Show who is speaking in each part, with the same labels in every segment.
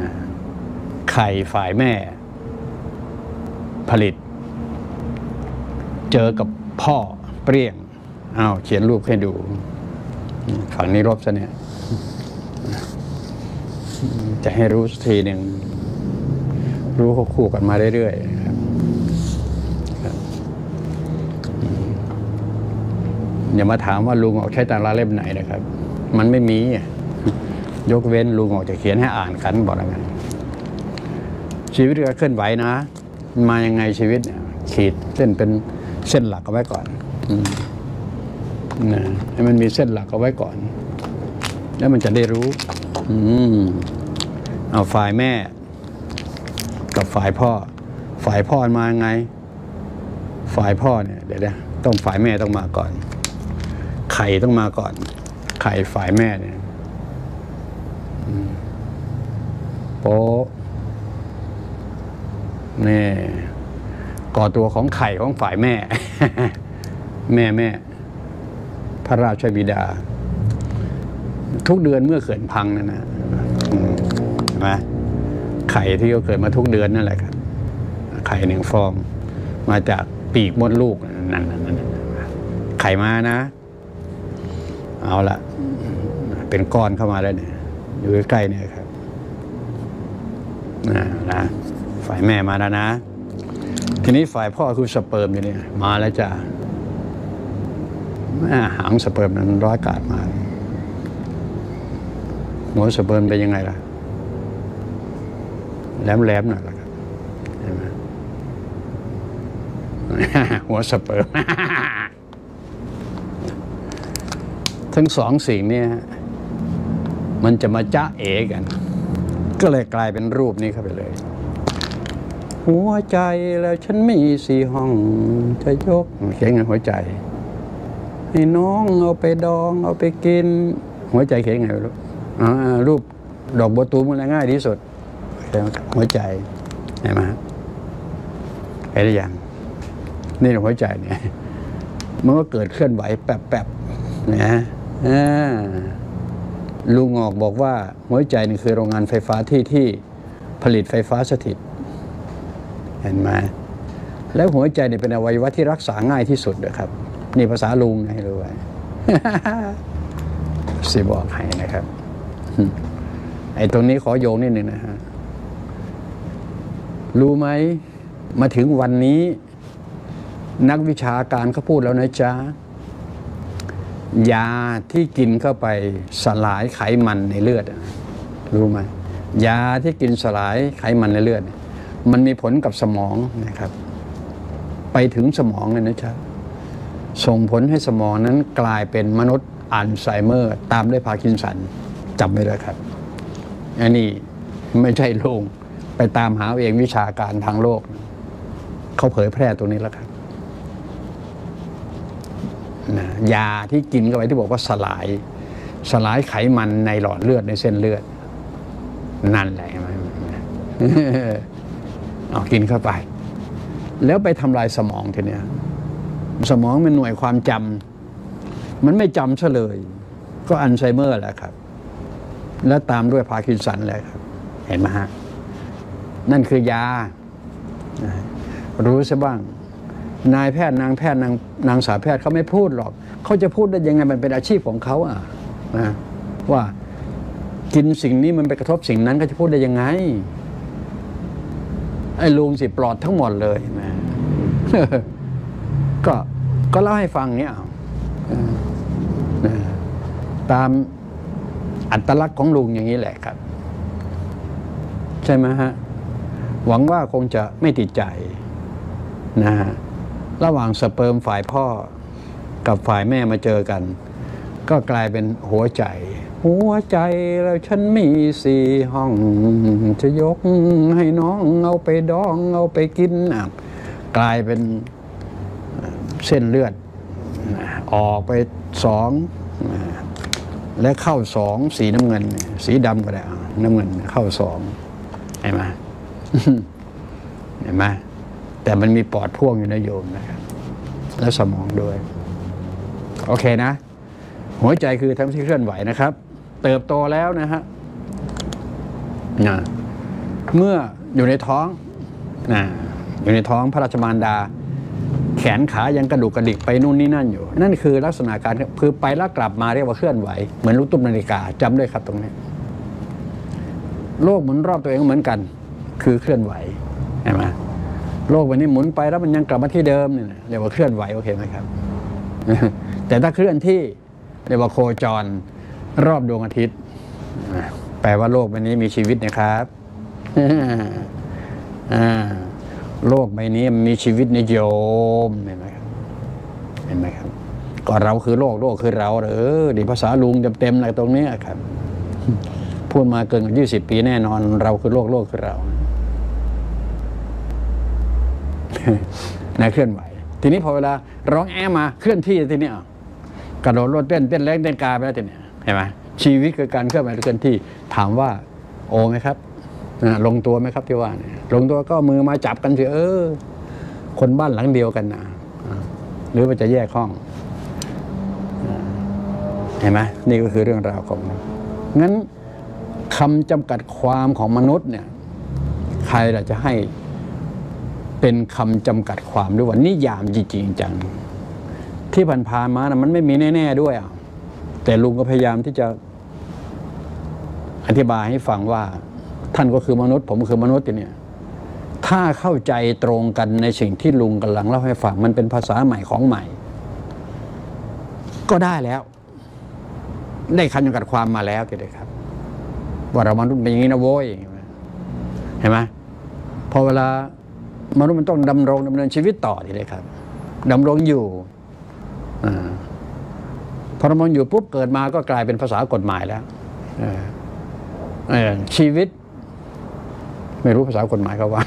Speaker 1: นะไข่ฝ่ายแม่ ผลิต เจอกับพ่อเปรี้ยงอ้าวเขียนรูปให้ดู ฝั่งนี้รบซะเนี่ย จะให้รู้ทีหนึ่ง รู้ควบคู่กันมาเรื่อยๆครับอย่ามาถามว่าลุงออกใช้ตำราเล่มไหนนะครับ มันไม่มีอะ ยกเว้นลุงออกจะเขียนให้อ่านกันบอกแล้วไงชีวิตก็เคลื่อนไหวนะ มายังไงชีวิตขีดเส้นเป็นเส้นหลักเอาไว้ก่อนอนะให้มันมีเส้นหลักเอาไว้ก่อน แล้วมันจะได้รู้ อืเอาฝ่ายแม่ กับฝ่ายพ่อ ฝ่ายพ่อมาไง ฝ่ายพ่อเนี่ยเดี๋ยวนะต้องฝ่ายแม่ต้องมาก่อน ไข่ต้องมาก่อน ไข่ฝ่ายแม่เนี่ย โป๊ะนี่ก่อตัวของไข่ของฝ่ายแม่ แม่แม่ พระราชบิดา ทุกเดือนเมื่อเขื่อนพังนั่นนะนไหมไข่ที่เขาเกิดมาทุกเดือนนั่นแหละครับ ไข่หนึ่งฟอง มาจากปีกมดลูกนั่นนั่นไข่มานะ เอาละเป็นก้อนเข้ามาแล้วเนี่ย อยู่ใกล้ๆเนี่ยครับนะนะฝ่ายแม่มาแล้วนะ ทีนี้ฝ่ายพ่อคือสเปิร์มอยู่เนี่ยมาแล้วจ้ะแม่หางสเปิร์มนั้นร้อยกาดมาหัวสเปิร์มเป็นยังไงล่ะแหลมๆหน่อยละครับเห็นไหมหัวสเปิร์มทั้งสองสิ่งเนี่ย มันจะมาจ้าเอกัน ก็เลยกลายเป็นรูปนี้เข้าไปเลย หัวใจแล้วฉันมีสี่ห้อง จะยกเขียนไงหัวใจ ให้น้องเอาไปดอง เอาไปกิน หัวใจเขียนไงรู้รูปดอกบัวตูมมันง่ายที่สุดหัวใจเห็นไหมเห็นหรือยังนี่หัวใจเนี่ยมันก็เกิดเคลื่อนไหวแป๊บๆนะอ่า ลุงออกบอกว่าหัวใจนี่คือโรงงานไฟฟ้าที่ที่ผลิตไฟฟ้าสถิต เห็นไหมแล้วหัวใจเนี่ยเป็นอวัยวะที่รักษาง่ายที่สุดนะครับ นี่ภาษาลุงนะให้รู้ไว้สิบอกให้นะครับไอ้ตรงนี้ขอโยงนิดนึงนะฮะรู้ไหมมาถึงวันนี้ นักวิชาการเขาพูดแล้วนะจ๊ะ ยาที่กินเข้าไปสลายไขมันในเลือดรู้ไหมยาที่กินสลายไขมันในเลือด มันมีผลกับสมองนะครับ ไปถึงสมองเลยนะจ๊ะส่งผลให้สมองนั้นกลายเป็นมนุษย์อัลไซเมอร์ ตามด้วยพาร์กินสันจำไว้เลยครับอันนี้ไม่ใช่โลงไปตามหาเองวิชาการทางโลก เขาเผยแพร่ตรงนี้แล้วครับ นะยาที่กินเข้าไปที่บอกว่าสลาย สลายไขมันในหลอดเลือดในเส้นเลือด นั่นแหละเอากินเข้าไป แล้วไปทำลายสมองทีเนี้ยสมองเป็นหน่วยความจำมันไม่จำซะเลย ก็อัลไซเมอร์แหละครับ แล้วตามด้วยพาร์กินสันเลยครับ เห็นไหมฮะ นั่นคือยา รู้ซะบ้าง นายแพทย์นางแพทย์นางนางสาวแพทย์เขาไม่พูดหรอก เขาจะพูดได้ยังไงมันเป็นอาชีพของเขาอะนะว่ากินสิ่งนี้มันไปกระทบสิ่งนั้นเขาจะพูดได้ยังไงไอ้ลุงสิปลอดทั้งหมดเลยนะก็ก็เล่าให้ฟังเนี่ยนะตามอัตลักษณ์ของลุงอย่างนี้แหละครับ ใช่ไหมฮะ หวังว่าคงจะไม่ติดใจนะฮะ ระหว่างสเปิร์มฝ่ายพ่อกับฝ่ายแม่มาเจอกัน ก็กลายเป็นหัวใจ หัวใจแล้วฉันมีสี่ห้อง จะยกให้น้องเอาไปดองเอาไปกินอะกลายเป็นเส้นเลือด ออกไปสองและเข้าสองสีน้ำเงิน สีดำก็ได้น้ำเงินเข้าสองเห็นไหมเห็นไหม แต่มันมีปอดพ่วงอยู่นะโยมนะครับ และสมองด้วย โอเคนะ หัวใจคือทั้งที่เคลื่อนไหวนะครับ เติบโตแล้วนะฮะนะเมื่ออยู่ในท้องนะอยู่ในท้องพระราชมารดา แขนขายังกระดูกกระดิกไปนู่นนี่นั่นอยู่ นั่นคือลักษณะการคือไปแล้วกลับมาเรียกว่าเคลื่อนไหว เหมือนลูกตุ้มนาฬิกาจำด้วยครับตรงนี้โลกหมุนรอบตัวเองเหมือนกัน คือเคลื่อนไหวเห็นไหม โลกวันนี้หมุนไปแล้วมันยังกลับมาที่เดิมเนี่ยเรียกว่าเคลื่อนไหวโอเคไหมครับ แต่ถ้าเคลื่อนที่เรียกว่าโคจรรอบดวงอาทิตย์ แปลว่าโลกใบนี้มีชีวิตนะครับโลกใบนี้มันมีชีวิตในโยมเห็นไหมครับเห็นไหมครับก็เราคือโลกโลกคือเราเออดีภาษาลุงเต็มๆเลยตรงนี้ครับ พูดมาเกินกว่ายี่สิบปีแน่นอน เราคือโลกโลกคือเรา นะเคลื่อนไหว ทีนี้พอเวลาร้องแอมาเคลื่อนที่ทีนี้อะกระโดดโลดเต้นเต้นแรงเต้นกาไปแล้วทีเนี้ยเห็นไหมชีวิตคือการเคลื่อนไหวหรือเคลื่อนที่ถามว่า โอไหมครับอ่าลงตัวไหมครับที่ว่าเนี่ยลงตัวก็มือมาจับกันสิเออ คนบ้านหลังเดียวกันนะอ่าหรือว่าจะแยกห้องอ่าเห็นไหมนี่ก็คือเรื่องราวของงั้นคำจำกัดความของมนุษย์เนี่ย ใครล่ะจะให้ เป็นคำจำกัดความด้วยว่านิยามจริงจัง ที่ผ่านๆมานะมันไม่มีแน่ ๆด้วยอะแต่ลุงก็พยายามที่จะอธิบายให้ฟังว่า ท่านก็คือมนุษย์ ผมก็คือมนุษย์เนี่ย ถ้าเข้าใจตรงกันในสิ่งที่ลุงกำลังเล่าให้ฟังมันเป็นภาษาใหม่ของใหม่ ก็ได้แล้ว ได้คำจำกัดความมาแล้วทีเดียครับ ว่าเรามนุษย์เป็นอย่างนี้นะโว้ยเห็นไหมพอเวลา มนุษย์มันต้องดำรงดำเนินชีวิตต่อทีเลยครับดำรงอยู่อพอดำรงอยู่ปุ๊บเกิดมาก็กลายเป็นภาษากฎหมายแล้วชีวิต ไม่รู้ภาษากฎหมายเขาว่า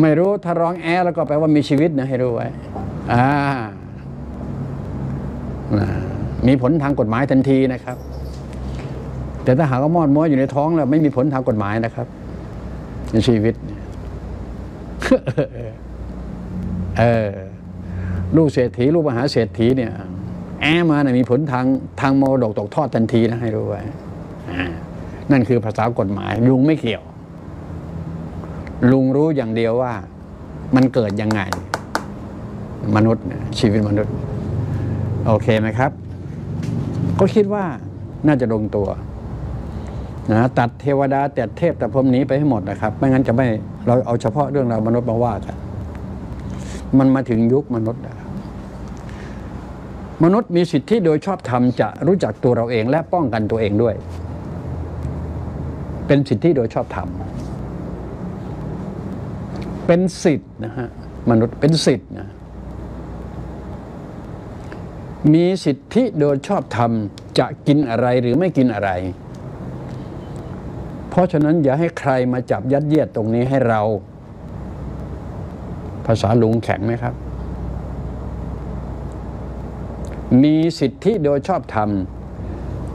Speaker 1: ไม่รู้ถ้าร้องแอแล้วก็แปลว่ามีชีวิตนะให้รู้ไว้อ่ามีผลทางกฎหมายทันทีนะครับ แต่ถ้าหากว่ามอดม้อยอยู่ในท้องแล้ว ไม่มีผลทางกฎหมายนะครับ ในชีวิตเนี่ย เออลูกเศรษฐีลูกมหาเศรษฐีเนี่ย แอมาเนี่ยมีผลทางทางมรดกตกทอดทันทีนะให้รู้ไว้นั่นคือภาษากฎหมาย ลุงไม่เกี่ยว ลุงรู้อย่างเดียวว่า มันเกิดยังไง มนุษย์ชีวิตมนุษย์ โอเคไหมครับ ก็คิดว่าน่าจะลงตัว นะตัดเทวดาแตัดเทพแต่พรมหนี้ไปให้หมดนะครับ ไม่งั้นจะไม่เราเอาเฉพาะเรื่องราวมนุษย์มาว่ากันมันมาถึงยุคมนุษย์มนุษย์มีสิทธิโดยชอบธรรมจะรู้จักตัวเราเองและป้องกันตัวเองด้วย เป็นสิทธิโดยชอบธรรมเป็นสิทธิ์นะฮะมนุษย์เป็นสิทธินะมีสิทธิโดยชอบธรรมจะกินอะไรหรือไม่กินอะไร เพราะฉะนั้นอย่าให้ใครมาจับยัดเยียดตรงนี้ให้เรา ภาษาลุงแข็งไหมครับ มีสิทธิโดยชอบธรรม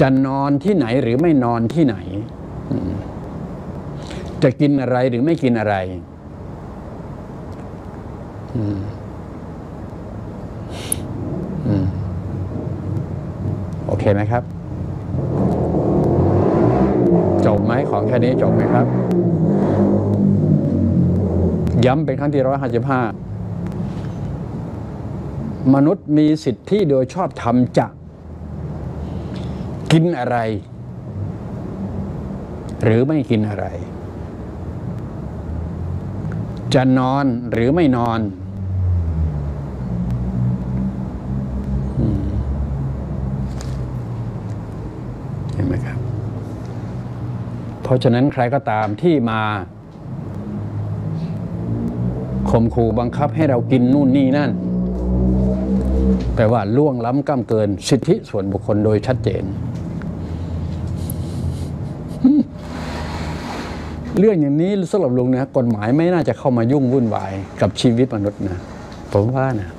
Speaker 1: จะนอนที่ไหนหรือไม่นอนที่ไหน จะกินอะไรหรือไม่กินอะไรโอเคไหมครับ จบไหมของแค่นี้จบไหมครับ ย้ำเป็นครั้งที่ร้อยห้าสิบห้ามนุษย์มีสิทธิโดยชอบธรรมจะกินอะไร หรือไม่กินอะไร จะนอนหรือไม่นอนอืมเห็นไหมครับ เพราะฉะนั้นใครก็ตามที่มาข่มขู่บังคับให้เรากินนู่นนี่นั่นแปลว่าล่วงล้ำก้ามเกิน สิทธิส่วนบุคคลโดยชัดเจน เรื่องอย่างนี้สำหรับลุงนะกฎหมายไม่น่าจะเข้ามายุ่งวุ่นวายกับชีวิตมนุษย์นะผมว่านะ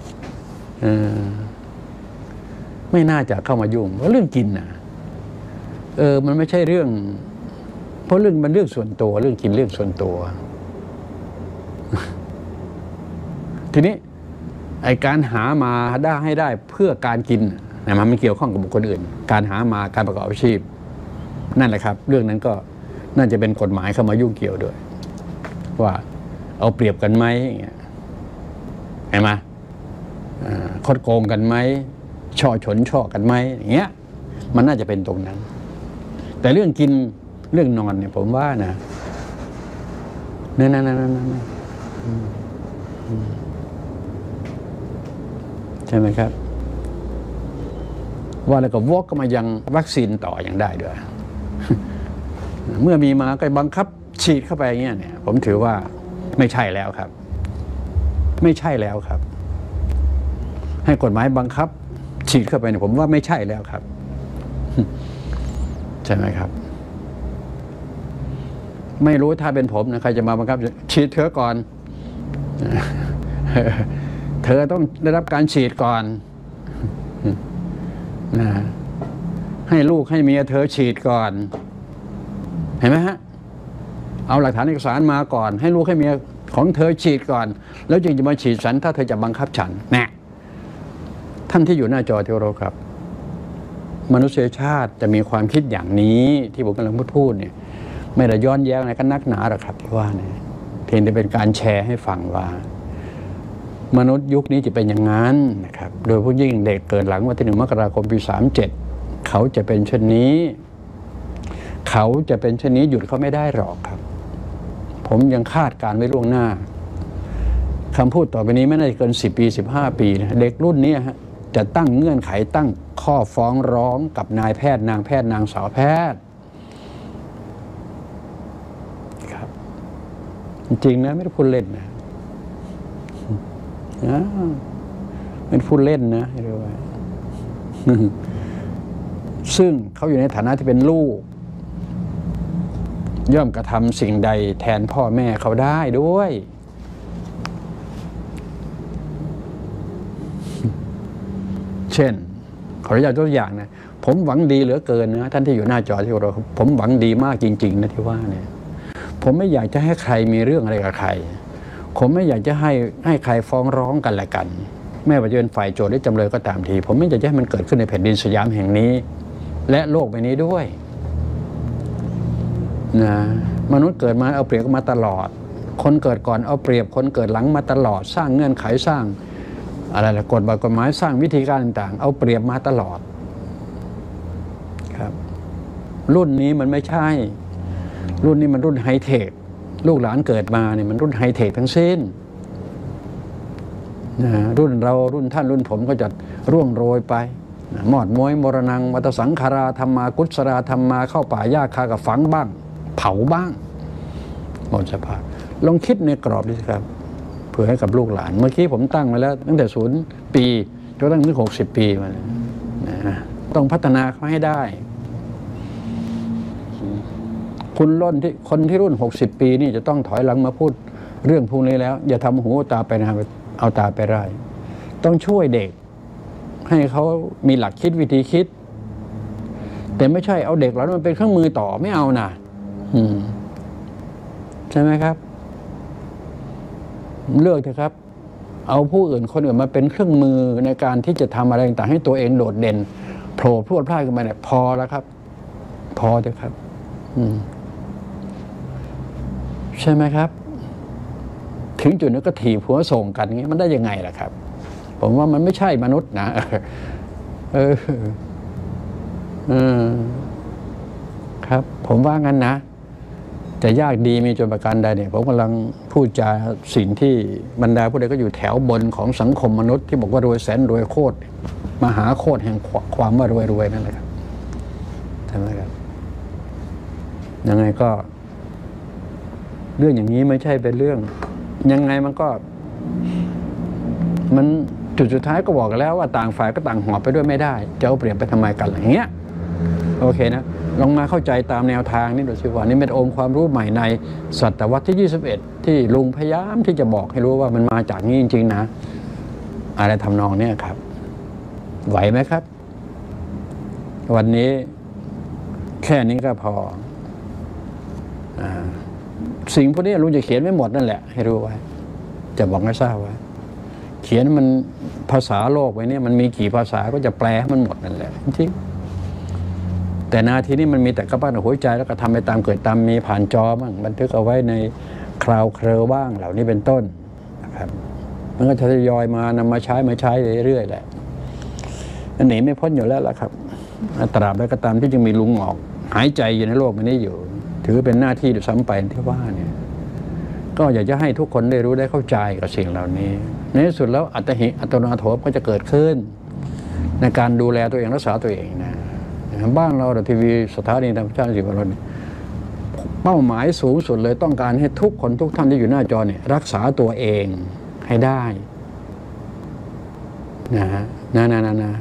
Speaker 1: ไม่น่าจะเข้ามายุ่งเพราะเรื่องกินนะเออ มันไม่ใช่เรื่อง เพราะเรื่องมันเรื่องส่วนตัว เรื่องกินเรื่องส่วนตัว ทีนี้ไอการหามาได้ให้ได้เพื่อการกินนะมันไม่เกี่ยวข้องกับบุคคลอื่น การหามาการประกอบอาชีพ นั่นแหละครับ เรื่องนั้นก็น่าจะเป็นกฎหมายเข้ามายุ่งเกี่ยวด้วย ว่าเอาเปรียบกันไหมอย่างเห็นไหมคดโกงกันไหมช่อฉนช่อกันไหมอย่างเงี้ย มันน่าจะเป็นตรงนั้น แต่เรื่องกิน เรื่องนอนเนี่ยผมว่านะนั่นนั่นนั่นนั่นใช่ไหมครับ ว่าแล้วก็วกก็มายังวัคซีนต่ออย่างได้ด้วย เมื่อมีมาก็บังคับฉีดเข้าไปอย่างเงี้ยเนี่ย ผมถือว่าไม่ใช่แล้วครับ ไม่ใช่แล้วครับ ให้กฎหมายบังคับ ฉีดเข้าไปเนี่ยผมว่าไม่ใช่แล้วครับ ใช่ไหมครับ ไม่รู้ถ้าเป็นผมนะใครจะมาบังคับฉีดเธอก่อน เธอต้องได้รับการฉีดก่อนนะให้ลูกให้เมียเธอฉีดก่อน เห็นไหมฮะ เอาหลักฐานเอกสารมาก่อน ให้ลูกให้เมียของเธอฉีดก่อน แล้วจึงจะมาฉีดฉัน ถ้าเธอจะบังคับฉันแน่ท่านที่อยู่หน้าจอที่เราครับ มนุษยชาติจะมีความคิดอย่างนี้ที่ผมกำลังพูดพูดเนี่ย ไม่ได้ย้อนแย้งอะไรกันนักหนาหรอกครับที่ว่าเนี่ยเพียงแต่เป็นการแชร์ให้ฟังว่า มนุษย์ยุคนี้จะเป็นอย่างนั้นนะครับ โดยผู้ยิ่งเด็กเกิดหลังวันที่หนึ่งมกราคมปีสามเจ็ดเขาจะเป็นเช่นนี้ เขาจะเป็นเช่นนี้หยุดเขาไม่ได้หรอกครับ ผมยังคาดการไว้ล่วงหน้าคำพูดต่อไปนี้ไม่น่าจะเกินสิบปีสิบห้าปีนะเด็กรุ่นนี้ฮะจะตั้งเงื่อนไขตั้งข้อฟ้องร้องกับนายแพทย์นางแพทย์นางสาวแพทย์ ครับ จริงนะ ไม่ได้พูดเล่นนะอ้าวไม่พูดเล่นนะให้รู้ไว้ซึ่งเขาอยู่ในฐานะที่เป็นลูก ย่อมกระทำสิ่งใดแทนพ่อแม่เขาได้ด้วย เช่น ขออนุญาตตัวอย่างนะ ผมหวังดีเหลือเกินนะ ท่านที่อยู่หน้าจอที่เราผมหวังดีมากจริง ๆ นะที่ว่าเนี่ย ผมไม่อยากจะให้ใครมีเรื่องอะไรกับใคร ผมไม่อยากจะให้ให้ใครฟ้องร้องกันและกัน แม้ว่าจะเป็นฝ่ายโจทย์หรือจำเลยก็ตามที ผมไม่อยากจะให้มันเกิดขึ้นในแผ่นดินสยามแห่งนี้ และโลกใบนี้ด้วยนะมนุษย์เกิดมาเอาเปรียบมาตลอด คนเกิดก่อนเอาเปรียบ คนเกิดหลังมาตลอด สร้างเงื่อนไขสร้างอะไรละกฎบัตรกฎหมายสร้างวิธีการต่างๆ เอาเปรียบมาตลอดครับ รุ่นนี้มันไม่ใช่ รุ่นนี้มันรุ่นไฮเทคลูกหลานเกิดมาเนี่ยมันรุ่นไฮเทคทั้งสิ้นนะรุ่นเรารุ่นท่านรุ่นผมก็จะร่วงโรยไปนะมอดมวยมรณงวัตสังคาราธรรมากุศราธรรมาเข้าป่าหญ้าคากับฝังบ้าง เผาบ้างหมดสภาพลองคิดในกรอบดิครับ เผื่อให้กับลูกหลาน เมื่อกี้ผมตั้งมาแล้ว ตั้งแต่ศูนย์ปีจนตั้งถึงหกสิบปีมานะต้องพัฒนาเขาให้ได้ คุณรุ่นที่คนที่รุ่นหกสิบปีนี่จะต้องถอยหลังมาพูดเรื่องพวกนี้แล้ว อย่าทำหูตาไปนาเอาตาไปไร่ต้องช่วยเด็ก ให้เขามีหลักคิดวิธีคิด แต่ไม่ใช่เอาเด็กเหล่านั้นมันเป็นเครื่องมือต่อไม่เอานะใช่ไหมครับ เลือกเถอะครับ เอาผู้อื่นคนอื่นมาเป็นเครื่องมือในการที่จะทำอะไรต่างให้ตัวเองโดดเด่นโผล่พรวดพลาดขึ้นมาเนี่ยพอแล้วครับ พอเถอะครับ อืม ใช่ไหมครับ ถึงจุดนี้นก็ถีบหัวส่งกันงเงี้ยมันได้ยังไงล่ะครับ ผมว่ามันไม่ใช่มนุษย์นะเออเออครับ ผมว่างั้นนะ แต่ยากดีมีจนประการใดเนี่ยผมกำลังพูดจาสิ่งที่บรรดาผู้ใดก็อยู่แถวบนของสังคมมนุษย์ที่บอกว่ารวยแสนรวยโคตรมหาโคตรแห่งความว่ารวยรวยนั่นแหละครับใช่ไหมครับยังไงก็ เรื่องอย่างนี้ไม่ใช่เป็นเรื่อง ยังไงมันก็ มันจุดสุดท้ายก็บอกกันแล้วว่าต่างฝ่ายก็ต่างหอบไปด้วยไม่ได้ จะเอาเปรียบไปทำไมกันอย่างเงี้ยโอเคนะลองมาเข้าใจตามแนวทางนี่ดูสิว่านี่เป็นองค์ความรู้ใหม่ในศตวรรษที่ 21 ที่ลุงพยายามที่จะบอกให้รู้ว่ามันมาจากนี้จริง ๆ นะ อะไรทำนองเนี้ยครับ ไหวไหมครับ วันนี้แค่นี้ก็พออ่า สิ่งพวกนี้ลุงจะเขียนไม่หมดนั่นแหละ ให้รู้ไว้ จะบอกให้ทราบไว้ เขียนมันภาษาโลกไว้เนี่ยมันมีกี่ภาษาก็จะแปลมันหมดนั่นแหละจริงแต่นาทีนี้มันมีแต่กระปั้นหัวใจแล้วก็ทำไปตามเกิดตามมีผ่านจอบ้างบันทึกเอาไว้ในคลาวเคลบ้างเหล่านี้เป็นต้นนะครับมันก็จะทยอยมานำมาใช้มาใช้เรื่อยๆแหละอันหนีไม่พ้นอยู่แล้วล่ะครับตราบใดก็ตามที่ยังมีลุงออก หายใจอยู่ในโลกมันี้อยู่ ถือเป็นหน้าที่ด้วยซ้ำไปที่ว่าเนี่ยก็อยากจะให้ทุกคนได้รู้ได้เข้าใจกับสิ่งเหล่านี้ ในที่สุดแล้วอัตหิอัตโนาโถก็จะเกิดขึ้น ในการดูแลตัวเองรักษาตัวเองนะบ้านเราทีวีสถานีธรรมชาติสิบวัน เป้าหมายสูงสุดเลยต้องการให้ทุกคนทุกท่านที่อยู่หน้าจอเนี่ยรักษาตัวเองให้ได้นะฮะนะนะนะนะ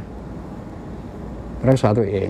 Speaker 1: รักษาตัวเอง